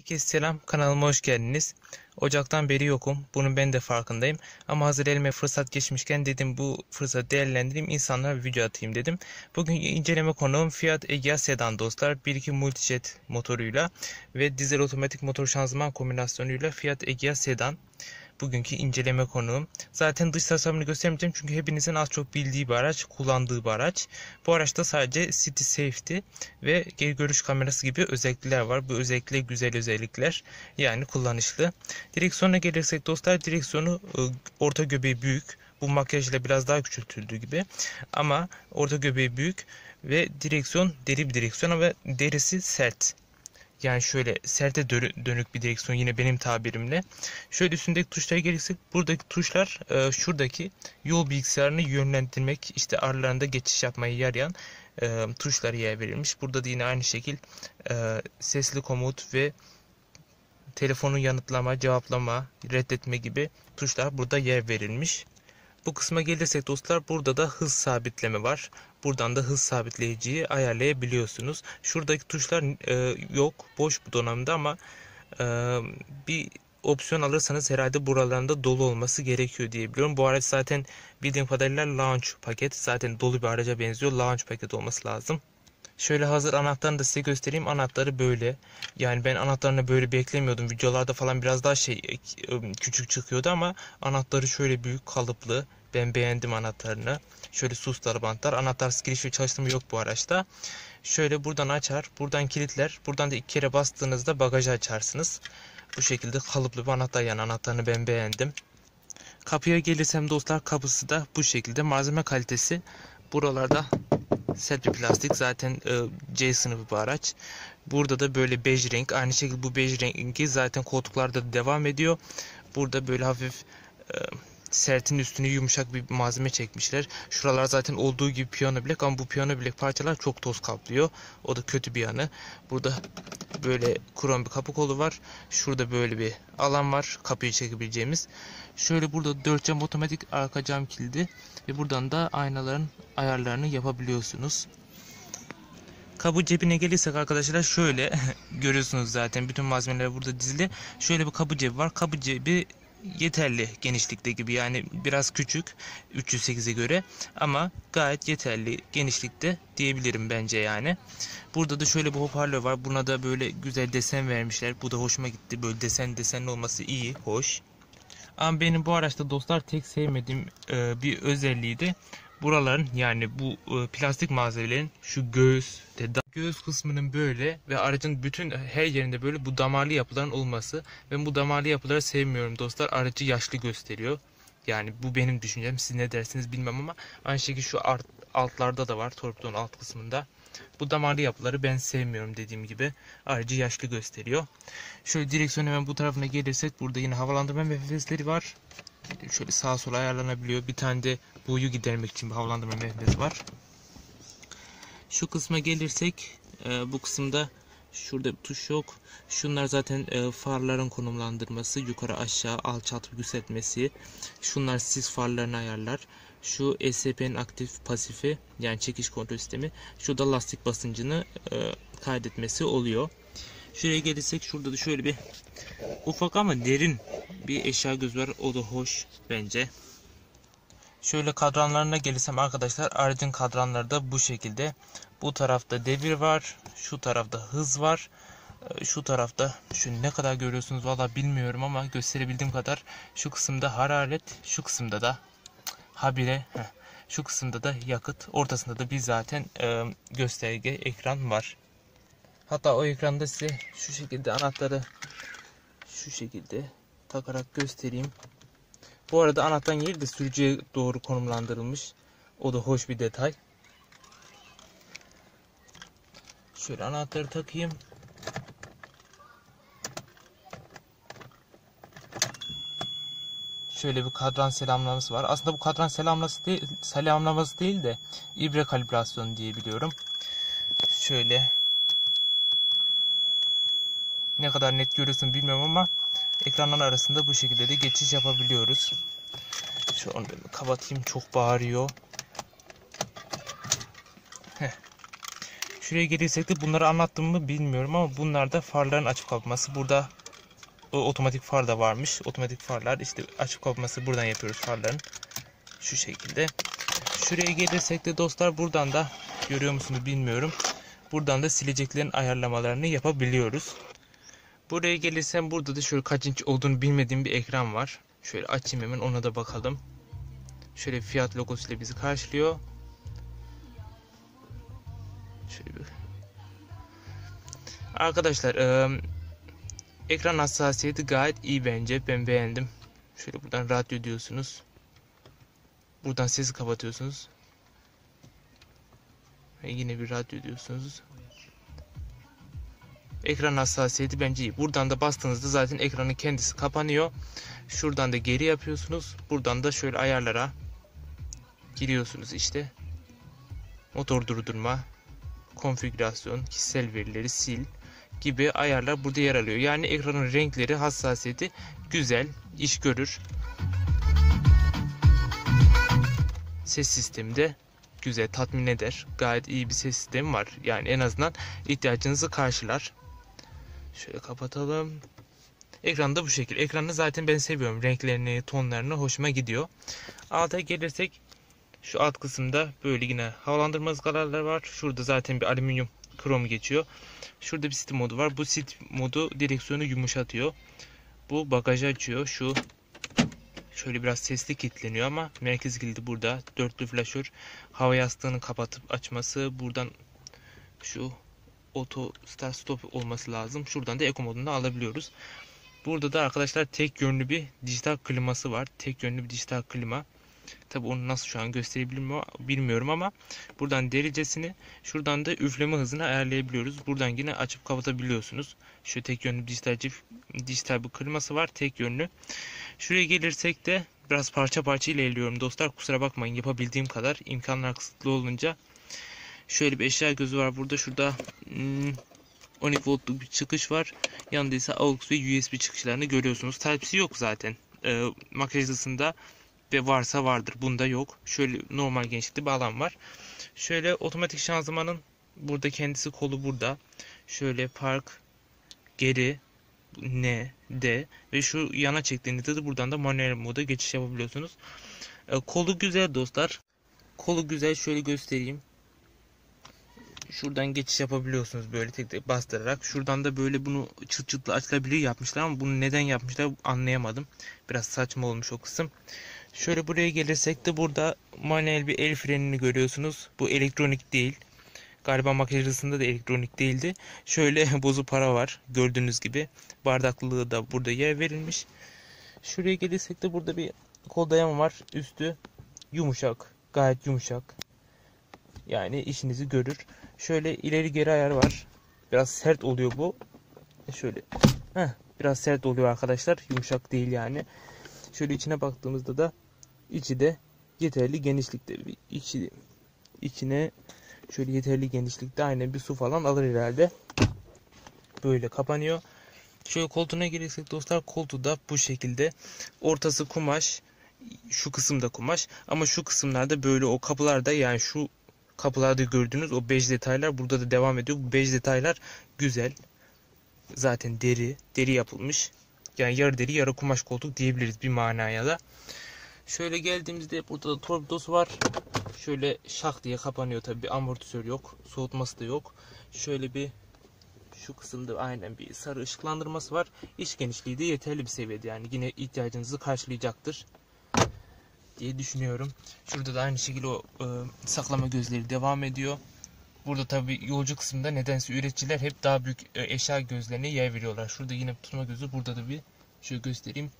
Herkese selam kanalıma hoş geldiniz. Ocaktan beri yokum. Bunun ben de farkındayım. Ama hazır elime fırsat geçmişken dedim bu fırsatı değerlendireyim insanlara video atayım dedim. Bugün inceleme konuğum Fiat Egea Sedan dostlar. 1.2 Multijet motoruyla ve dizel otomatik motor şanzıman kombinasyonuyla Fiat Egea Sedan bugünkü inceleme konuğum. Zaten dış tasarımını göstermeyeceğim çünkü hepinizin az çok bildiği bir araç, kullandığı bir araç. Bu araçta sadece City Safety ve geri görüş kamerası gibi özellikler var. Bu özellikler güzel özellikler. Yani kullanışlı. Direksiyona gelirsek dostlar direksiyonu ıı, orta göbeği büyük. Bu makyajla biraz daha küçültüldüğü gibi. Ama orta göbeği büyük ve direksiyon deri bir direksiyon ama derisi sert. Yani şöyle serte dönük bir direksiyon yine benim tabirimle. Şöyle üstündeki tuşlara gelirsek buradaki tuşlar e, şuradaki yol bilgisayarını yönlendirmek işte aralarında geçiş yapmaya yarayan e, tuşlara yer verilmiş. Burada da yine aynı şekil e, sesli komut ve telefonun yanıtlama, cevaplama, reddetme gibi tuşlar burada yer verilmiş. Bu kısma gelirsek dostlar burada da hız sabitleme var. Buradan da hız sabitleyiciyi ayarlayabiliyorsunuz. Şuradaki tuşlar e, yok. Boş bu donanımda ama e, bir opsiyon alırsanız herhalde buralarında dolu olması gerekiyor diye biliyorum. Bu araç zaten bildiğim kadarıyla launch paket. Zaten dolu bir araca benziyor. Launch paket olması lazım. Şöyle hazır anahtarını da size göstereyim. Anahtarı böyle. Yani ben anahtarını böyle beklemiyordum. Videolarda falan biraz daha şey e, küçük çıkıyordu ama anahtarı şöyle büyük kalıplı. Ben beğendim anahtarını. Şöyle susları bantlar. Anahtarsız giriş ve çalıştırma yok bu araçta. Şöyle buradan açar. Buradan kilitler. Buradan da iki kere bastığınızda bagajı açarsınız. Bu şekilde kalıplı bir anahtar yani anahtarını ben beğendim. Kapıya gelirsem dostlar kapısı da bu şekilde. Malzeme kalitesi buralarda bir plastik. Zaten e, C sınıfı bir araç. Burada da böyle bej renk. Aynı şekilde bu bej rengi zaten koltuklarda da devam ediyor. Burada böyle hafif e, sertin üstüne yumuşak bir malzeme çekmişler. Şuralar zaten olduğu gibi piyano bilek ama bu piyano bilek parçalar çok toz kaplıyor. O da kötü bir yanı. Burada böyle krom bir kapı kolu var. Şurada böyle bir alan var. Kapıyı çekebileceğimiz. Şöyle burada 4 cam otomatik arka cam kilidi ve buradan da aynaların ayarlarını yapabiliyorsunuz. Kabı cebine gelirsek arkadaşlar şöyle görüyorsunuz zaten bütün malzemeler burada dizili. Şöyle bir kabı cebi var. Kabı cebi yeterli genişlikte gibi yani biraz küçük 308'e göre ama gayet yeterli genişlikte diyebilirim bence yani. Burada da şöyle bir hoparlör var. Buna da böyle güzel desen vermişler. Bu da hoşuma gitti. Böyle desen desenli olması iyi, hoş. Ama benim bu araçta dostlar tek sevmediğim e, bir özelliği de buraların yani bu e, plastik malzemelerin şu göğüs göğüs kısmının böyle ve aracın bütün her yerinde böyle bu damarlı yapıların olması. Ve bu damarlı yapıları sevmiyorum dostlar. Aracı yaşlı gösteriyor. Yani bu benim düşüncem. Siz ne dersiniz bilmem ama aynı şekilde şu art, altlarda da var torpidonun alt kısmında. Bu damarlı yapıları ben sevmiyorum dediğim gibi. Aracı yaşlı gösteriyor. Şöyle direksiyon hemen bu tarafına gelirsek burada yine havalandırma menfezleri var şöyle sağa sola ayarlanabiliyor. Bir tane de buyu gidermek için bir havalandırma menfezi var. Şu kısma gelirsek e, bu kısımda şurada bir tuş yok. Şunlar zaten e, farların konumlandırması. Yukarı aşağı alçaltıp yükseltmesi. Şunlar sis farlarını ayarlar. Şu ESP'nin aktif pasifi yani çekiş kontrol sistemi. Şurada lastik basıncını e, kaydetmesi oluyor. Şuraya gelirsek şurada da şöyle bir ufak ama derin bir eşya göz var. O da hoş bence. Şöyle kadranlarına gelirsem arkadaşlar aracın kadranları da bu şekilde. Bu tarafta devir var. Şu tarafta hız var. Ee, şu tarafta şu ne kadar görüyorsunuz valla bilmiyorum ama gösterebildiğim kadar şu kısımda hararet şu kısımda da habire heh, şu kısımda da yakıt ortasında da bir zaten e, gösterge ekran var. Hatta o ekranda size şu şekilde anahtarı şu şekilde takarak göstereyim. Bu arada anahtarın yeri de sürücüye doğru konumlandırılmış. O da hoş bir detay. Şöyle anahtarı takayım. Şöyle bir kadran selamlaması var. Aslında bu kadran selamlaması değil, selamlaması değil de ibre kalibrasyonu diye biliyorum. Şöyle ne kadar net görüyorsun bilmiyorum ama ekranlar arasında bu şekilde de geçiş yapabiliyoruz. Şu an kapatayım çok bağırıyor. Heh. Şuraya gelirsek de bunları anlattım mı bilmiyorum ama bunlar da farların açıp kapatması. Burada o otomatik far da varmış. Otomatik farlar işte açıp kapatması buradan yapıyoruz farların. Şu şekilde. Şuraya gelirsek de dostlar buradan da görüyor musunuz bilmiyorum. Buradan da sileceklerin ayarlamalarını yapabiliyoruz. Buraya gelirsem burada da şöyle kaç inç olduğunu bilmediğim bir ekran var. Şöyle açayım hemen ona da bakalım. Şöyle fiyat logosuyla bizi karşılıyor. Şöyle bir. Arkadaşlar e, ekran hassasiyeti gayet iyi bence. Ben beğendim. Şöyle buradan radyo diyorsunuz. Buradan sesi kapatıyorsunuz. Ve yine bir radyo diyorsunuz. Ekran hassasiyeti bence iyi. Buradan da bastığınızda zaten ekranın kendisi kapanıyor. Şuradan da geri yapıyorsunuz. Buradan da şöyle ayarlara giriyorsunuz işte. Motor durdurma, konfigürasyon, kişisel verileri sil gibi ayarlar burada yer alıyor. Yani ekranın renkleri, hassasiyeti güzel, iş görür. Ses sistemi de güzel, tatmin eder. Gayet iyi bir ses sistemi var. Yani en azından ihtiyacınızı karşılar. Şöyle kapatalım. Ekranda bu şekil. Ekranı zaten ben seviyorum. Renklerini, tonlarını hoşuma gidiyor. Alta gelirsek şu alt kısımda böyle yine havalandırma ızgaraları var. Şurada zaten bir alüminyum krom geçiyor. Şurada bir sit modu var. Bu sit modu direksiyonu yumuşatıyor. Bu bagajı açıyor. Şu şöyle biraz sesli kilitleniyor ama merkez kilidi burada. Dörtlü flaşör hava yastığını kapatıp açması. Buradan şu auto start stop olması lazım. Şuradan da eco modunda alabiliyoruz. Burada da arkadaşlar tek yönlü bir dijital kliması var. Tek yönlü bir dijital klima. Tabi onu nasıl şu an gösterebilirim bilmiyorum ama buradan derecesini şuradan da üfleme hızını ayarlayabiliyoruz. Buradan yine açıp kapatabiliyorsunuz. Şu tek yönlü dijital, dijital bir kliması var. Tek yönlü. Şuraya gelirsek de biraz parça parça ilerliyorum dostlar. Kusura bakmayın yapabildiğim kadar imkanlar kısıtlı olunca. Şöyle bir eşya gözü var burada. Şurada hmm, 12 voltluk bir çıkış var. Yanında ise AUX ve USB çıkışlarını görüyorsunuz. Type-C yok zaten. Ee, makyajlısında ve varsa vardır. Bunda yok. Şöyle normal genişlikte bir alan var. Şöyle otomatik şanzımanın burada kendisi kolu burada. Şöyle park geri N, D ve şu yana çektiğinizde de buradan da manuel moda geçiş yapabiliyorsunuz. Ee, kolu güzel dostlar. Kolu güzel şöyle göstereyim. Şuradan geçiş yapabiliyorsunuz böyle tek tek bastırarak. Şuradan da böyle bunu çıt çıtlı açılabilir yapmışlar ama bunu neden yapmışlar anlayamadım. Biraz saçma olmuş o kısım. Şöyle buraya gelirsek de burada manuel bir el frenini görüyorsunuz. Bu elektronik değil. Galiba makyajlısında da elektronik değildi. Şöyle bozu para var gördüğünüz gibi. Bardaklığı da burada yer verilmiş. Şuraya gelirsek de burada bir kol dayama var. Üstü yumuşak. Gayet yumuşak. Yani işinizi görür. Şöyle ileri geri ayar var. Biraz sert oluyor bu. Şöyle. Heh, biraz sert oluyor arkadaşlar. Yumuşak değil yani. Şöyle içine baktığımızda da içi de yeterli genişlikte. İçi, içine şöyle yeterli genişlikte aynen bir su falan alır herhalde. Böyle kapanıyor. Şöyle koltuğuna gelirsek dostlar koltuğu da bu şekilde. Ortası kumaş. Şu kısımda kumaş. Ama şu kısımlarda böyle o kapılarda yani şu kapılarda gördüğünüz o bej detaylar burada da devam ediyor. Bu bej detaylar güzel. Zaten deri. Deri yapılmış. Yani yarı deri yarı kumaş koltuk diyebiliriz bir manaya da. Şöyle geldiğimizde burada da torpidosu var. Şöyle şak diye kapanıyor tabi amortisör yok. Soğutması da yok. Şöyle bir şu kısımda aynen bir sarı ışıklandırması var. İç genişliği de yeterli bir seviyede yani yine ihtiyacınızı karşılayacaktır diye düşünüyorum. Şurada da aynı şekilde o e, saklama gözleri devam ediyor. Burada tabi yolcu kısmında nedense üreticiler hep daha büyük e, eşya gözlerine yer veriyorlar. Şurada yine tutma gözü burada da bir şöyle göstereyim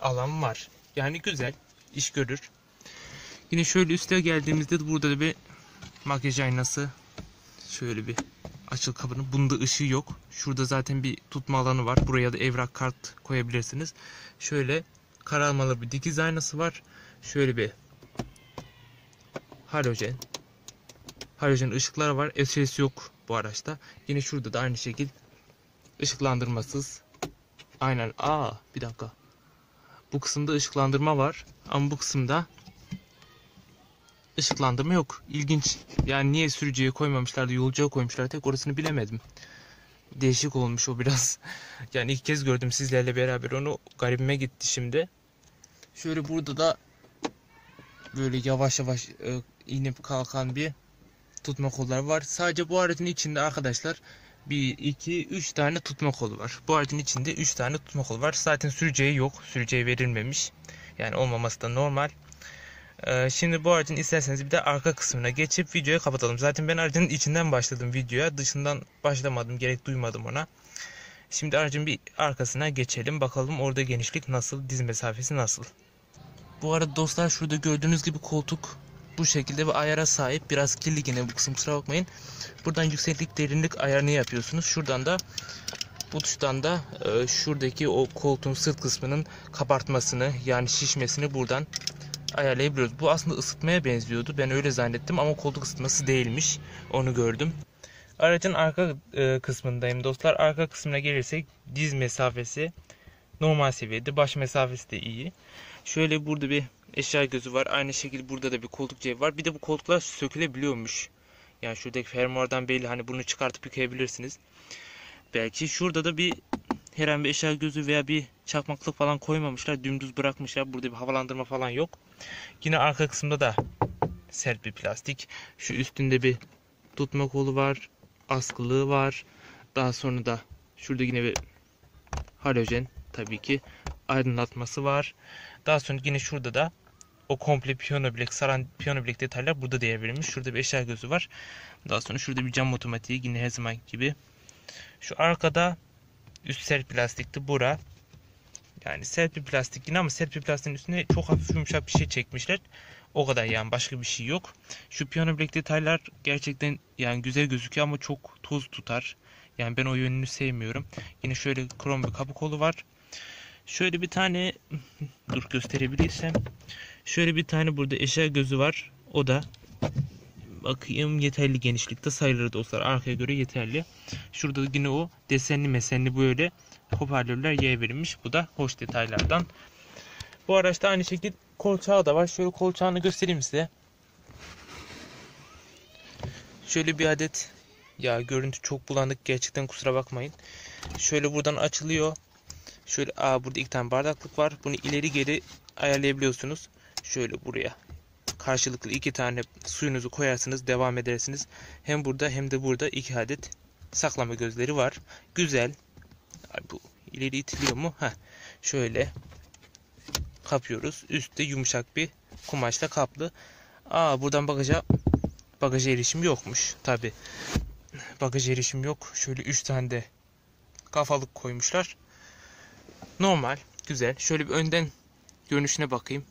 alan var. Yani güzel iş görür. Yine şöyle üste geldiğimizde de burada da bir makyaj aynası şöyle bir açıl kabını. Bunda ışığı yok. Şurada zaten bir tutma alanı var. Buraya da evrak kart koyabilirsiniz. Şöyle karalmalı bir dikiz aynası var. Şöyle bir halojen. Halojen ışıklar var. SOS yok bu araçta. Yine şurada da aynı şekil ışıklandırmasız. Aynen. Aa bir dakika. Bu kısımda ışıklandırma var. Ama bu kısımda ışıklandırma yok. İlginç. Yani niye sürücüye koymamışlar da yolcuya koymuşlar tek orasını bilemedim. Değişik olmuş o biraz. Yani ilk kez gördüm sizlerle beraber onu garibime gitti şimdi. Şöyle burada da böyle yavaş yavaş e, inip kalkan bir tutma kolları var. Sadece bu aracın içinde arkadaşlar 1, 2, 3 tane tutma kolu var. Bu aracın içinde 3 tane tutma kolu var. Zaten sürücüye yok. Sürücüye verilmemiş. Yani olmaması da normal. Ee, şimdi bu aracın isterseniz bir de arka kısmına geçip videoyu kapatalım. Zaten ben aracın içinden başladım videoya. Dışından başlamadım. Gerek duymadım ona. Şimdi aracın bir arkasına geçelim. Bakalım orada genişlik nasıl, diz mesafesi nasıl. Bu arada dostlar şurada gördüğünüz gibi koltuk bu şekilde bir ayara sahip. Biraz kirli yine bu kısım kusura bakmayın. Buradan yükseklik derinlik ayarını yapıyorsunuz. Şuradan da bu tuştan da e, şuradaki o koltuğun sırt kısmının kabartmasını yani şişmesini buradan ayarlayabiliyoruz. Bu aslında ısıtmaya benziyordu. Ben öyle zannettim ama koltuk ısıtması değilmiş. Onu gördüm. Aracın arka e, kısmındayım dostlar. Arka kısmına gelirsek diz mesafesi normal seviyede. Baş mesafesi de iyi. Şöyle burada bir eşya gözü var. Aynı şekilde burada da bir koltuk cebi var. Bir de bu koltuklar sökülebiliyormuş. Yani şuradaki fermuardan belli hani bunu çıkartıp yıkayabilirsiniz. Belki şurada da bir herhangi bir eşya gözü veya bir çakmaklık falan koymamışlar. Dümdüz bırakmışlar. Burada bir havalandırma falan yok. Yine arka kısımda da sert bir plastik. Şu üstünde bir tutma kolu var. Askılığı var. Daha sonra da şurada yine bir halojen tabii ki aydınlatması var. Daha sonra yine şurada da o komple piyano bilek saran piyano bilek detaylar burada değer verilmiş. Şurada bir eşya gözü var. Daha sonra şurada bir cam otomatiği yine her zaman gibi. Şu arkada üst sert plastikti bura. Yani sert bir plastik yine ama sert bir plastiğin üstüne çok hafif yumuşak bir şey çekmişler. O kadar yani başka bir şey yok. Şu piyano bilek detaylar gerçekten yani güzel gözüküyor ama çok toz tutar. Yani ben o yönünü sevmiyorum. Yine şöyle krom bir kapı kolu var. Şöyle bir tane dur gösterebilirsem. Şöyle bir tane burada eşya gözü var. O da bakayım yeterli genişlikte sayılır dostlar. Arkaya göre yeterli. Şurada yine o desenli mesenli böyle hoparlörler yer verilmiş. Bu da hoş detaylardan. Bu araçta aynı şekilde kolçağı da var. Şöyle kolçağını göstereyim size. Şöyle bir adet ya görüntü çok bulanık gerçekten kusura bakmayın. Şöyle buradan açılıyor. Şöyle aa burada iki tane bardaklık var. Bunu ileri geri ayarlayabiliyorsunuz. Şöyle buraya karşılıklı iki tane suyunuzu koyarsınız devam edersiniz. Hem burada hem de burada iki adet saklama gözleri var. Güzel. Bu ileri itiliyor mu? Heh. Şöyle kapıyoruz. Üstte yumuşak bir kumaşla kaplı. Aa buradan bagaja bagaja erişim yokmuş. Tabi bagaj erişim yok. Şöyle 3 tane de kafalık koymuşlar. Normal, güzel. Şöyle bir önden görünüşüne bakayım.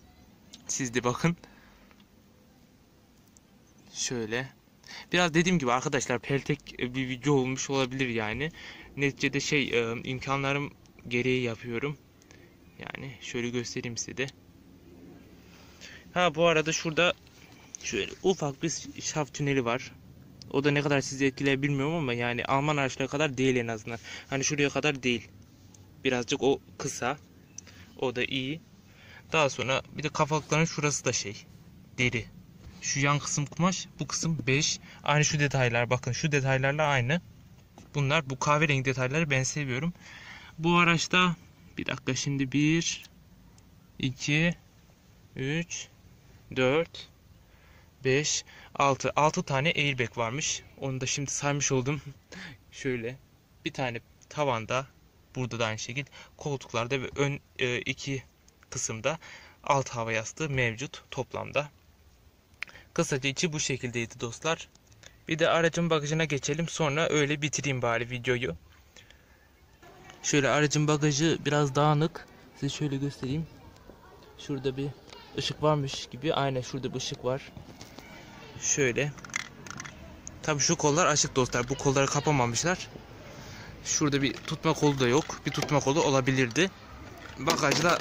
Siz de bakın. Şöyle. Biraz dediğim gibi arkadaşlar peltek bir video olmuş olabilir yani. Neticede şey e, imkanlarım gereği yapıyorum. Yani şöyle göstereyim size de. Ha bu arada şurada şöyle ufak bir şaft tüneli var. O da ne kadar sizi etkiler bilmiyorum ama yani Alman araçları kadar değil en azından. Hani şuraya kadar değil. Birazcık o kısa. O da iyi. Daha sonra bir de kafalıkların şurası da şey. Deri. Şu yan kısım kumaş. Bu kısım 5. Aynı şu detaylar. Bakın şu detaylarla aynı. Bunlar bu kahverengi detayları ben seviyorum. Bu araçta bir dakika şimdi 1 2 3 4 5 6 6 tane airbag varmış. Onu da şimdi saymış oldum. Şöyle bir tane tavanda burada da aynı şekilde koltuklarda ve ön e, iki kısımda alt hava yastığı mevcut toplamda. Kısaca içi bu şekildeydi dostlar. Bir de aracın bagajına geçelim sonra öyle bitireyim bari videoyu. Şöyle aracın bagajı biraz dağınık. Size şöyle göstereyim. Şurada bir ışık varmış gibi. Aynen şurada bir ışık var. Şöyle. Tabi şu kollar açık dostlar. Bu kolları kapamamışlar. Şurada bir tutma kolu da yok. Bir tutma kolu olabilirdi. Bagajda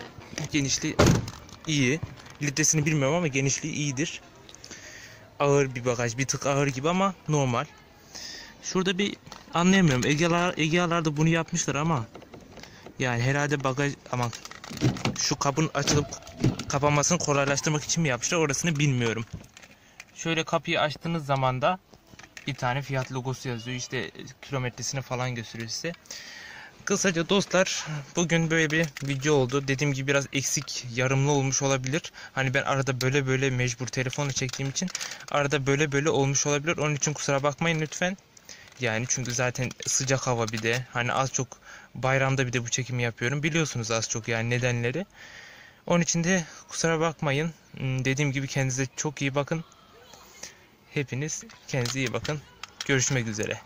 genişliği iyi. Litresini bilmiyorum ama genişliği iyidir. Ağır bir bagaj. Bir tık ağır gibi ama normal. Şurada bir anlayamıyorum. Egealar, Egealar da bunu yapmışlar ama yani herhalde bagaj aman şu kabın açılıp kapanmasını kolaylaştırmak için mi yapmışlar orasını bilmiyorum. Şöyle kapıyı açtığınız zaman da bir tane fiyat logosu yazıyor. İşte kilometresini falan gösteriyor size. Kısaca dostlar bugün böyle bir video oldu. Dediğim gibi biraz eksik yarımlı olmuş olabilir. Hani ben arada böyle böyle mecbur telefonu çektiğim için arada böyle böyle olmuş olabilir. Onun için kusura bakmayın lütfen. Yani çünkü zaten sıcak hava bir de hani az çok bayramda bir de bu çekimi yapıyorum. Biliyorsunuz az çok yani nedenleri. Onun için de kusura bakmayın. Hmm, Dediğim gibi kendinize çok iyi bakın. Hepiniz kendinize iyi bakın. Görüşmek üzere.